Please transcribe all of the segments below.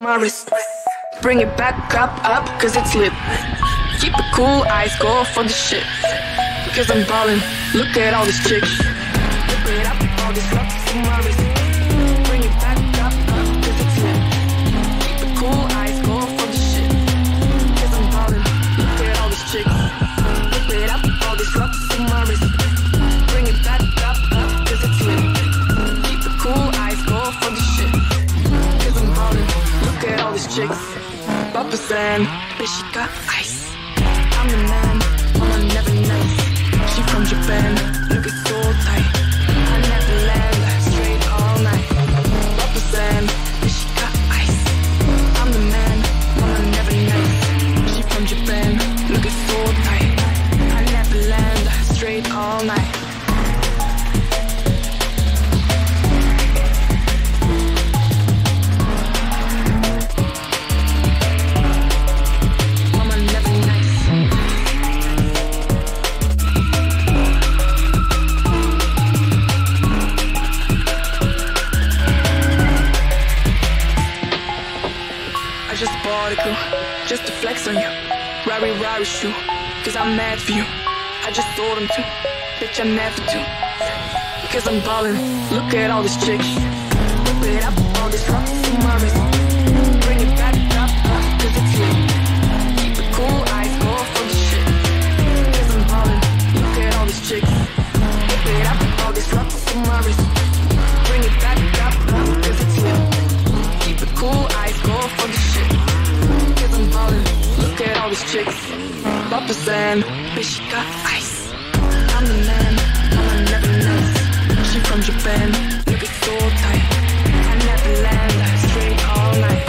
my wrist. Bring it back up, up, cause it's lit. Keep it cool, eyes go for the shit. Cause I'm ballin', look at all these chicks. Whip it up, all these locks in my wrist. Bring it back chicks. San, bitch, she got ice. I'm the man, mama never nice. She from Japan, look it's so tight. I never land, straight all night. Bitch, she got ice. I'm the man, mama never. She from Japan, so tight. I never land, straight all night. Just bought a girl, just to flex on you. Rari Rari shoe, cause I'm mad for you. I just sold them too, bitch, I never do. Cause I'm ballin', look at all these chicks. Whip it up, all these rocks in my wrist. These chicks. San, bitch, she got ice. I'm the man, never. She from Japan, so tight. I never land, straight all night.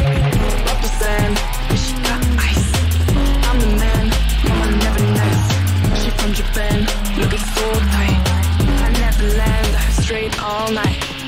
Bitch, she got ice. I'm the man, mama never nice. She from Japan, look it's so tight. I never land, straight all night.